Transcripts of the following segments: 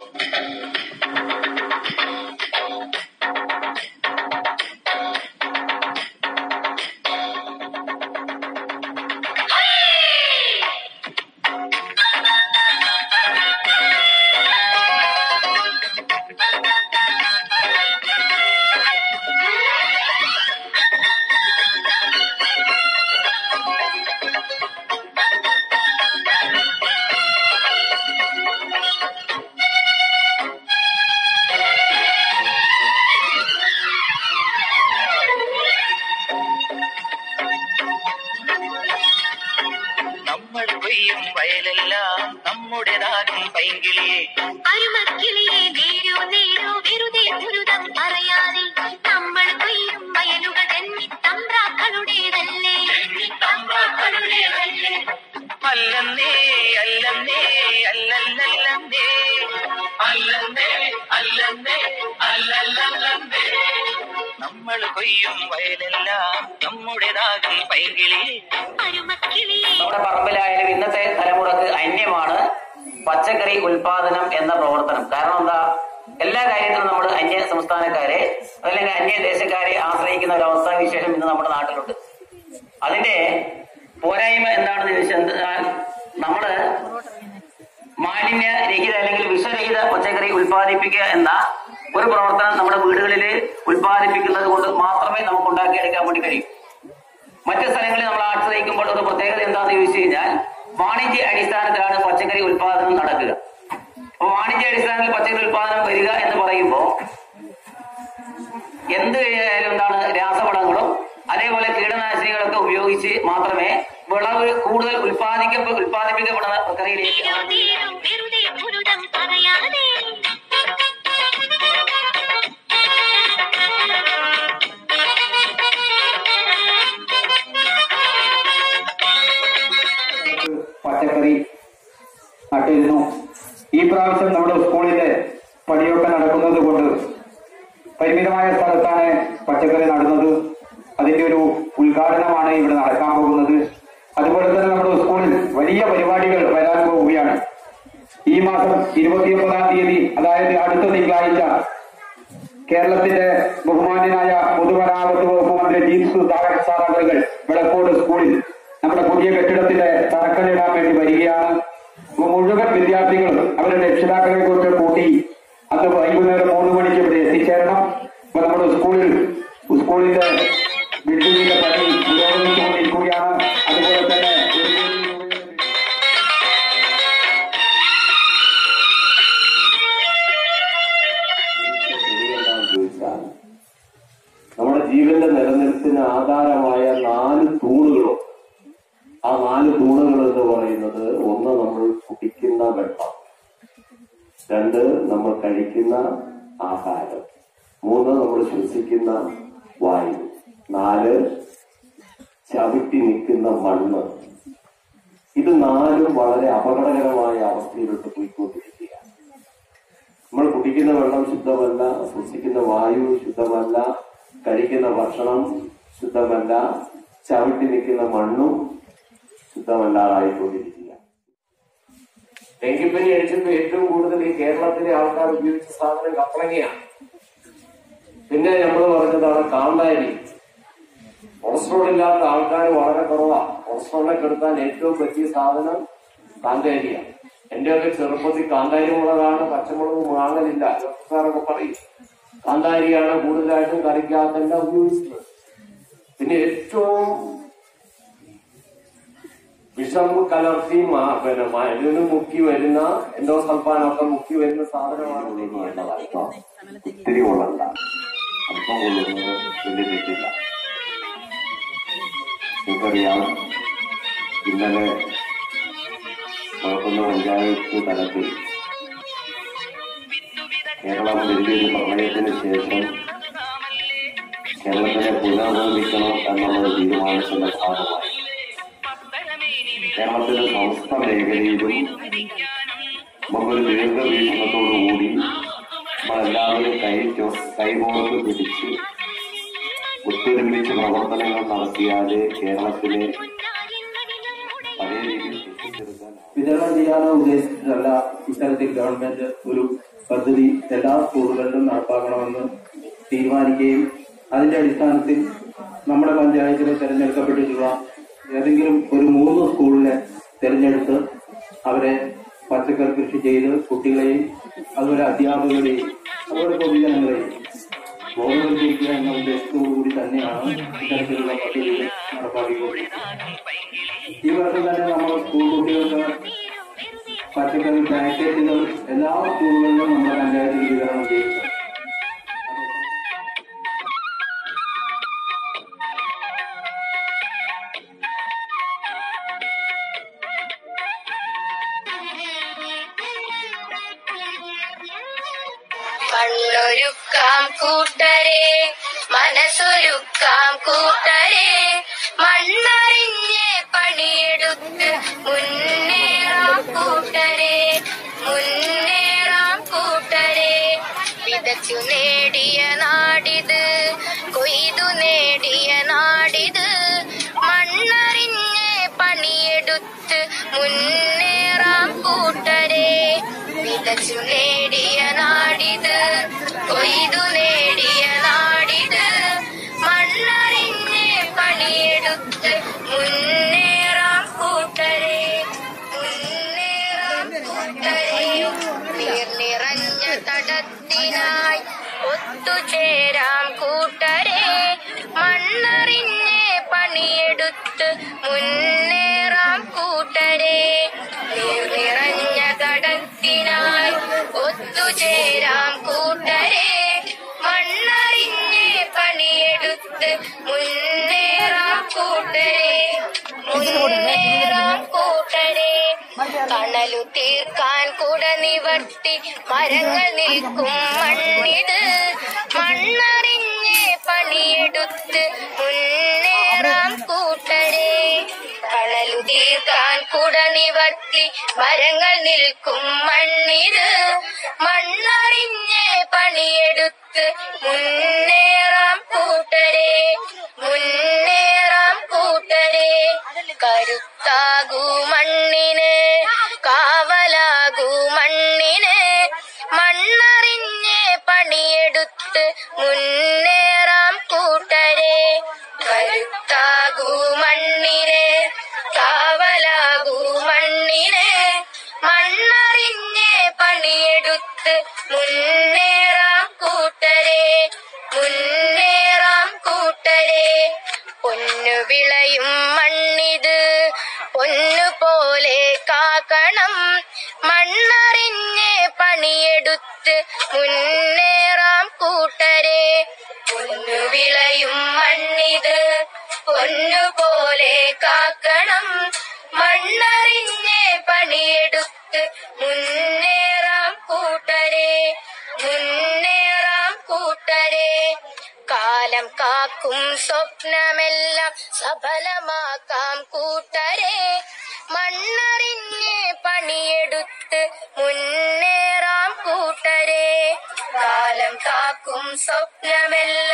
Thank you. പൈങ്കിളിയെ അരുമക്കിളിയെ നേരോ നേരോ വെറുതെ ദുരിതം പറയാതെ നമ്മൾ കൊയ്യും വയലുകൾ തന്നെ തമ്പ്രാക്കളുടേതല്ലേ? തമ്പ്രാക്കളുടേതല്ലേ. അല്ലെന്നേ അല്ലെന്നേ അല്ലല്ലല്ലേ അല്ലെന്നേ അല്ലെന്നേ അല്ലല്ലല്ലേ നമ്മൾ കൊയ്യും വയലെല്ലാം നമ്മുടേതാകും പൈങ്കിളിയെ അരുമക്കിളിയെ നമ്മുടെ പറമ്പിലായാലും ഇന്നത്തെ തലമുറയ്ക്ക് അന്യമാണ്. പച്ചക്കറി ഉൽപാദനം എന്ന പ്രവർത്തനം. കാരണം എന്താ? എല്ലാ കാര്യത്തിലും നമ്മൾ അന്യ സംസ്ഥാനക്കാരെ അല്ലെങ്കിൽ അന്യ ദേശക്കാരെ ആശ്രയിക്കുന്ന ഒരു അവസ്ഥ വിശേഷം ഇന്ന് നമ്മുടെ നാട്ടിലുണ്ട്. അതിന്റെ പോരായ്മ എന്താണെന്ന് ചോദിച്ചാൽ നമ്മൾ മാലിന്യരഹിത അല്ലെങ്കിൽ വിഷരഹിത പച്ചക്കറി ഉൽപ്പാദിപ്പിക്കുക എന്ന ഒരു പ്രവർത്തനം നമ്മുടെ വീടുകളിൽ ഉൽപ്പാദിപ്പിക്കുന്നത് കൊണ്ട് മാത്രമേ നമുക്ക് ഉണ്ടാക്കിയെടുക്കാൻ വേണ്ടി കഴിയൂ. മറ്റു സ്ഥലങ്ങളിൽ നമ്മൾ ആശ്രയിക്കുമ്പോൾ ഒരു പ്രത്യേകത എന്താണെന്ന് ചോദിച്ചു കഴിഞ്ഞാൽ വാണിജ്യ അടിസ്ഥാനത്തിലാണ് പച്ചക്കറി ഉൽപാദനം നടക്കുക. അപ്പൊ വാണിജ്യ അടിസ്ഥാനത്തിൽ പച്ചക്കറി ഉൽപാദനം വരിക എന്ന് പറയുമ്പോൾ എന്ത് കഴിഞ്ഞാലും എന്താണ് രാസവളങ്ങളും അതേപോലെ കീടനാശിനികളൊക്കെ ഉപയോഗിച്ച് മാത്രമേ വിളവ് കൂടുതൽ ഉൽപാദിക്ക ഉൽപാദിപ്പിക്കപ്പെടുന്ന പ്രക്രിയയിലേക്ക് നട്ടിരുന്നു ഈ പ്രാവശ്യം നമ്മുടെ സ്കൂളിലെ പണിയൊക്കെ നടക്കുന്നത് കൊണ്ട് പരിമിതമായ സ്ഥലത്താണ് പച്ചക്കറി നടുന്നത്. അതിന്റെ ഒരു ഉദ്ഘാടനമാണ് ഇവിടെ നടക്കാൻ പോകുന്നത്. അതുപോലെ തന്നെ നമ്മുടെ സ്കൂളിൽ വലിയ പരിപാടികൾ വരാൻ പോവുകയാണ്. ഈ മാസം ഇരുപത്തിയൊമ്പതാം തീയതി അതായത് അടുത്ത തിങ്കളാഴ്ച കേരളത്തിന്റെ ബഹുമാന്യനായ പൊതുമരാമത്ത് വകുപ്പ് മന്ത്രി ജീൻസ് സുധാകരൻ സാർ വിളക്കോട് സ്കൂളിൽ നമ്മുടെ പുതിയ കെട്ടിടത്തിന്റെ തറക്കല്ലിടാൻ വേണ്ടി വരികയാണ്. മുഴുവൻ വിദ്യാർത്ഥികളും അവരുടെ രക്ഷിതാക്കളെ കുറിച്ച് കൂട്ടി അന്ന് വൈകുന്നേരം മൂന്ന് മണിക്ക് ഇവിടെ എത്തിച്ചേരണം. അപ്പൊ നമ്മുടെ സ്കൂളിൽ സ്കൂളിന്റെ ബിൽഡിംഗിന്റെ പണി പുരോഗമിച്ചുകൊണ്ടിരിക്കുകയാണ്. അതുപോലെ തന്നെ ആഹാരം മൂന്ന് നമ്മൾ ശ്വസിക്കുന്ന വായു. നാല് ചവിട്ടി നിൽക്കുന്ന മണ്ണ്. ഇത് നാലും വളരെ അപകടകരമായ അവസ്ഥയിലോട്ട് പോയിക്കൊണ്ടിരിക്കുകയാണ്. നമ്മൾ കുടിക്കുന്ന വെള്ളം ശുദ്ധമല്ല ശ്വസിക്കുന്ന വായു ശുദ്ധമല്ല കഴിക്കുന്ന ഭക്ഷണം ശുദ്ധമല്ല ചവിട്ടി നിൽക്കുന്ന മണ്ണും ശുദ്ധമല്ലാതായിക്കൊണ്ടിരിക്കുക ഡെങ്കിപ്പനി അടിച്ചപ്പോൾ ഏറ്റവും കൂടുതൽ ഈ കേരളത്തിലെ ആൾക്കാർ ഉപയോഗിച്ച സാധനം കപ്പളങ്ങയാണ്. പിന്നെ നമ്മൾ പറഞ്ഞതാണ് കാന്താരി. കൊളസ്ട്രോൾ ഇല്ലാത്ത ആൾക്കാർ വളരെ കുറവാണ് കൊളസ്ട്രോളിനെ കെടുത്താൻ ഏറ്റവും പറ്റിയ സാധനം കാന്താരിയാണ്. എന്റെയൊക്കെ ചെറുപ്പത്തിൽ കാന്താരി മുളകാണ് പച്ചമുളക് വാങ്ങലില്ല സാറൊക്കെ പറയും കാന്താരിയാണ് കൂടുതലായിട്ടും കറിക്കകത്തെല്ലാം ഉപയോഗിച്ചിട്ടുള്ളത്. പിന്നെ ഏറ്റവും വിഷം കലർത്തി പിന്നെ മരുന്ന് മുക്കി വരുന്ന എന്തോ സൽപ്പാനൊക്കെ മുക്കി വരുന്ന സാധനമാണ് ഒത്തിരി കൊള്ളണ്ട അല്പം കൊള്ളുന്നത് നിങ്ങൾക്കറിയാം ഇന്നലെ കുഴപ്പുന്ന പഞ്ചായത്ത് തലത്തിൽ കേരളം വലിയൊരു പ്രളയത്തിന് ശേഷം കേരളത്തിനെ പുനർനിർമ്മിക്കണം എന്നുള്ള തീരുമാനത്തിന്റെ ഭാഗമായി. കേരളത്തിലെ സമസ്ത മേഖലയിലും നമുക്കൊരു ദീർഘവീക്ഷണത്തോടുകൂടി നമ്മളെല്ലാവരും കൈ കൈകോർത്ത് പിടിച്ച് ഒത്തൊരുമിച്ച് പ്രവർത്തനങ്ങൾ നടത്തിയാലേ കേരളത്തിലെ വിതരണം ചെയ്യാനോ ഉദ്ദേശിച്ചിട്ടല്ല ഇത്തരത്തിൽ ഗവൺമെന്റ് ഒരു പദ്ധതി എല്ലാ സ്കൂളുകളിലും നടപ്പാക്കണമെന്ന് തീരുമാനിക്കുകയും അതിന്റെ അടിസ്ഥാനത്തിൽ നമ്മുടെ പഞ്ചായത്തിൽ തിരഞ്ഞെടുക്കപ്പെട്ടിട്ടുള്ള ഏതെങ്കിലും ഒരു മൂന്ന് സ്കൂളിനെ തിരഞ്ഞെടുത്ത് അവരെ പച്ചക്കറി കൃഷി ചെയ്ത് കുട്ടികളെയും അതുപോലെ അധ്യാപകരെയും അതുപോലെ പൊതുജനങ്ങളെയും ബോധവൽക്കരിക്കുക എന്ന ഉദ്ദേശത്തോടുകൂടി തന്നെയാണ് ഇത്തരത്തിലുള്ള പദ്ധതികൾ നടപ്പാക്കിക്കൊണ്ടിരിക്കുന്നത്. ഈ വർഷം തന്നെ നമ്മൾ സ്കൂൾ കുട്ടികൾക്ക് പച്ചക്കറി പാക്കറ്റുകൾ എല്ലാ സ്കൂളുകളിലും നമ്മുടെ പഞ്ചായത്തിൽ വിതരണം ചെയ്യുന്നു മുന്നേറാം കൂട്ടരെ വിതച്ചു നേടിയ നാടിത് കൊയ്തു നേടിയ നാടിത്. മണ്ണറിഞ്ഞ് പണിയെടുത്ത് മുന്നേറാം കൂട്ടരെ മുന്നേറാം കൂട്ടരെ നീർ നിറഞ്ഞ തടത്തിനായി ഒത്തുചേരാം കൂട്ടരെ. മണ്ണറിഞ്ഞ് പണിയെടുത്ത് മുന്നേറാം തീർക്കാൻ കുട നിവർത്തി മരങ്ങൾ നിൽക്കും മണ്ണിട്. മണ്ണറിഞ്ഞ് പണിയെടുത്ത് മുന്നേറാം കൂട്ടരെ. കടലു തീർക്കാൻ കുട നിവർത്തി മരങ്ങൾ നിൽക്കും മണ്ണിട്. മണ്ണറിഞ്ഞ് പണിയെടുത്ത് മുന്നേറാം കൂട്ടരെ. മുന്നേറാം കൂട്ടരെ മുന്നേറാം കൂട്ടരെ. പൊന്നു വിളയും മണ്ണിത് പൊന്നു പോലെ കാക്കണം. മണ്ണറിഞ്ഞ് പണിയെടുത്ത് മുന്നേറാം കൂട്ടരെ. പൊന്നു വിളയും മണ്ണിത് പൊന്നു പോലെ കാക്കണം. കാക്കും സ്വപ്നമെല്ലാം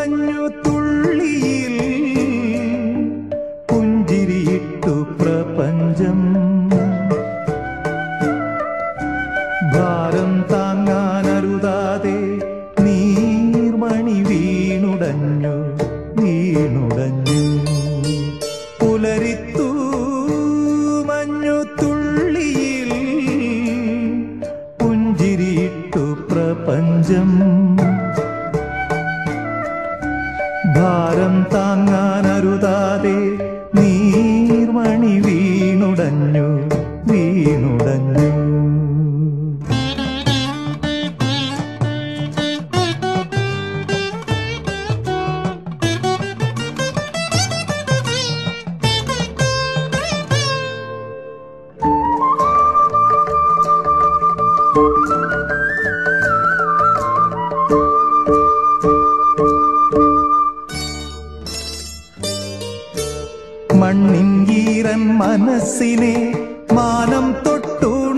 മഞ്ഞു തുള്ളിയിൽ ഈരൻ മനസ്സിനെ മാനം തൊട്ടുണർത്തി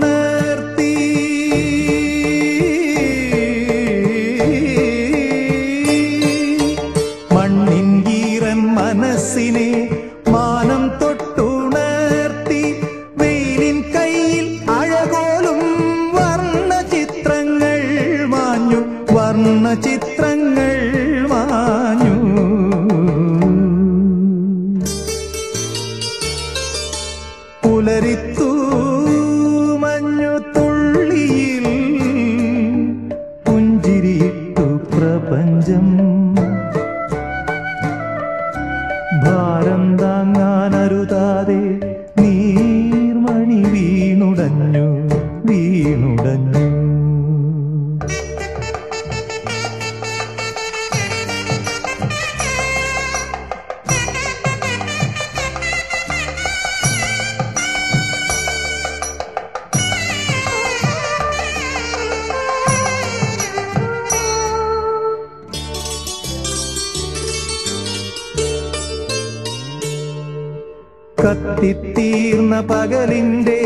കത്തിത്തീർന്ന പകലിന്റെ